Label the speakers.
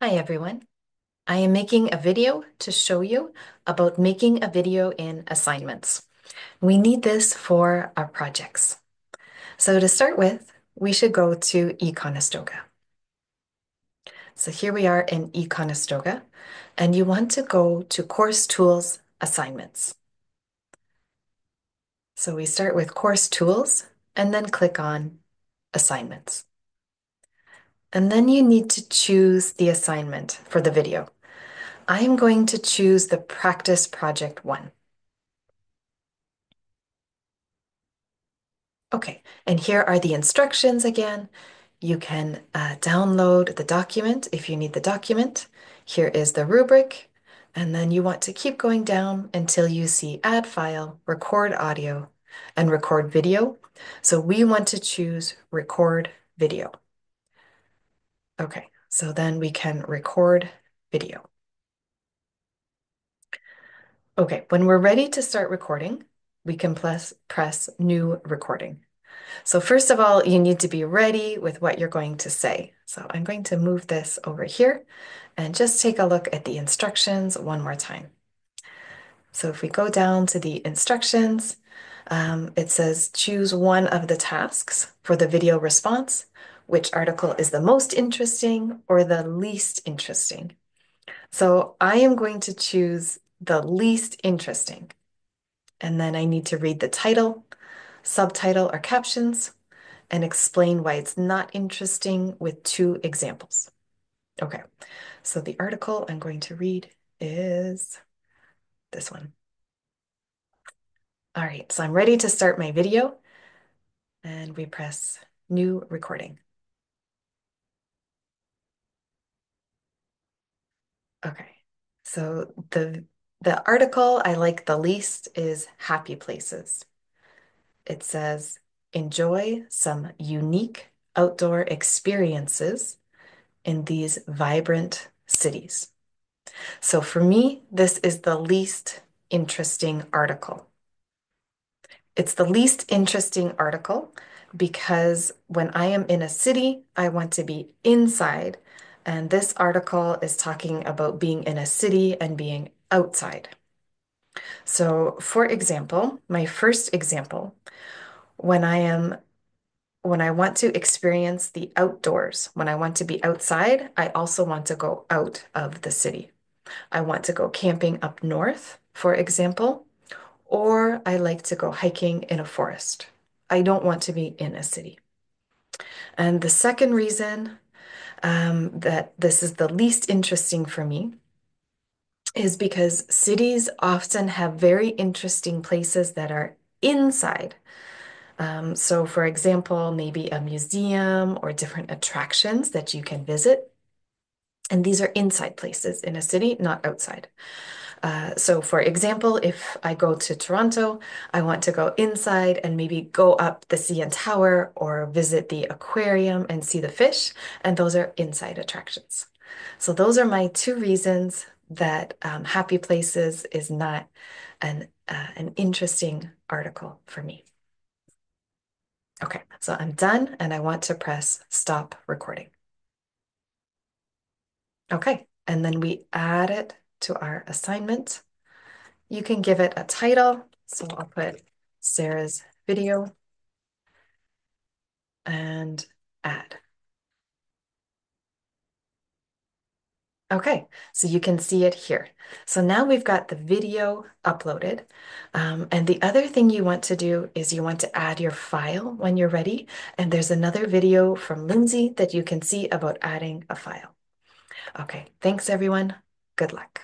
Speaker 1: Hi everyone. I am making a video to show you about making a video in assignments. We need this for our projects. So to start with, we should go to eConestoga. So here we are in eConestoga, and you want to go to Course Tools Assignments. So we start with Course Tools and then click on Assignments. And then you need to choose the assignment for the video. I am going to choose the practice project one. Okay, and here are the instructions again. You can uh, download the document if you need the document. Here is the rubric, and then you want to keep going down until you see add file, record audio, and record video. So we want to choose record video. Okay, so then we can record video. Okay, when we're ready to start recording, we can press, press new recording. So first of all, you need to be ready with what you're going to say. So I'm going to move this over here and just take a look at the instructions one more time. So if we go down to the instructions, um, it says choose one of the tasks for the video response which article is the most interesting or the least interesting. So I am going to choose the least interesting. And then I need to read the title, subtitle or captions, and explain why it's not interesting with two examples. Okay, so the article I'm going to read is this one. All right, so I'm ready to start my video and we press new recording. Okay, so the the article I like the least is Happy Places. It says, enjoy some unique outdoor experiences in these vibrant cities. So for me, this is the least interesting article. It's the least interesting article because when I am in a city, I want to be inside and this article is talking about being in a city and being outside. So, for example, my first example, when I am when I want to experience the outdoors, when I want to be outside, I also want to go out of the city. I want to go camping up north, for example, or I like to go hiking in a forest. I don't want to be in a city. And the second reason um, that this is the least interesting for me is because cities often have very interesting places that are inside. Um, so, for example, maybe a museum or different attractions that you can visit. And these are inside places in a city, not outside. Uh, so for example, if I go to Toronto, I want to go inside and maybe go up the CN Tower or visit the aquarium and see the fish. And those are inside attractions. So those are my two reasons that um, Happy Places is not an, uh, an interesting article for me. Okay, so I'm done and I want to press stop recording. Okay, and then we add it to our assignment. You can give it a title. So I'll put Sarah's video and add. Okay, so you can see it here. So now we've got the video uploaded. Um, and the other thing you want to do is you want to add your file when you're ready. And there's another video from Lindsay that you can see about adding a file. Okay, thanks everyone. Good luck.